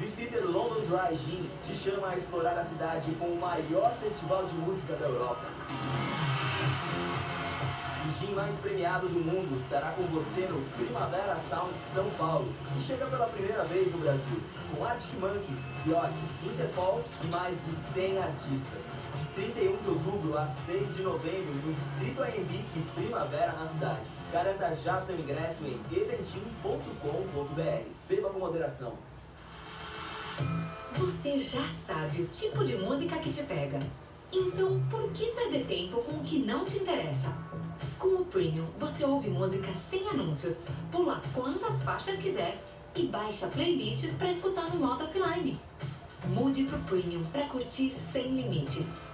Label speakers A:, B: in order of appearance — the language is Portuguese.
A: Bitter London Dry te chama a explorar a cidade com o maior festival de música da Europa. O gin mais premiado do mundo estará com você no Primavera Sound São Paulo e chega pela primeira vez no Brasil, com Arctic Monkeys, Bjork, Interpol e mais de 100 artistas. De 31 de outubro a 6 de novembro no Distrito AMB e Primavera na cidade. Garanta já seu ingresso em eventim.com.br. Beba com moderação.
B: Você já sabe o tipo de música que te pega. Então, por que perder tempo com o que não te interessa? Com o Premium, você ouve música sem anúncios, pula quantas faixas quiser e baixa playlists para escutar no modo offline. Mude pro Premium para curtir sem limites.